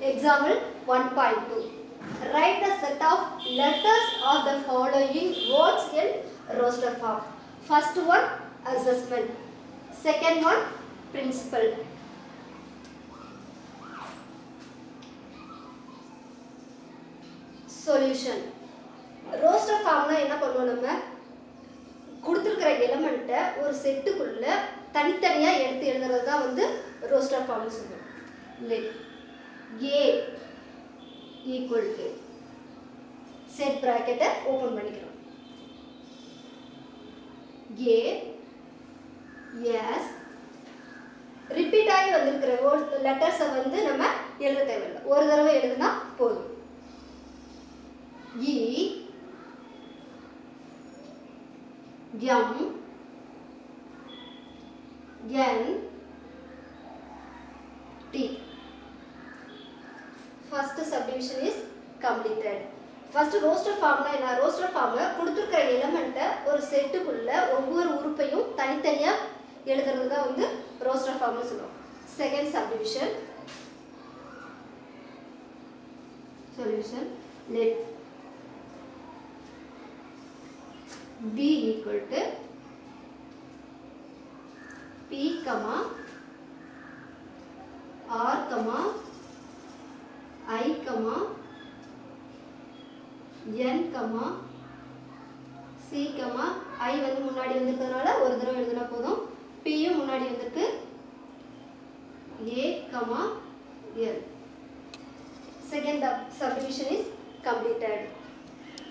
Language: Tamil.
Example 1.2. Write the set of letters of the following words in roster form. First one, assessment. Second one, principle. Solution. Roster ஃபார்ம்னா என்ன பண்ணுவோம் நம்ம கொடுத்துருக்கிற எலமெண்ட்டை ஒரு செட்டுக்குள்ள தனித்தனியாக எடுத்து எழுதுறது தான் வந்து ரோஸ்டர் ஃபார்ம்னு சொல்லுவோம் let a equal to set ப்ராக்கெட்டை open பண்ணிக்கிறோம். ஏ எஸ் ரிப்பீட் ஆகி வந்திருக்கிற லெட்டர்ஸை வந்து நம்ம எழுத தேவையில்லை. ஒரு தடவை எழுதுனா போதும். E M N d First subdivision is completed. First roster ஃபார்ம்னா என்ன ரோஸ்டர் ஃபார்மில் கொடுத்துருக்கிற எலமெண்ட்டை ஒரு செட்டுக்குள்ள ஒவ்வொரு உறுப்பையும் தனித்தனியாக எழுதுறது தான் வந்து ரோஸ்டர் ஃபார்ம்னு சொல்லுவோம் second subdivision solution let b equal to p comma r comma i comma n comma c comma i வந்து முன்னாடி வந்திருக்கிறதுனால ஒரு தடவை எழுதுனா போதும் பியும் முன்னாடி வந்திருக்கு a comma l second subdivision is completed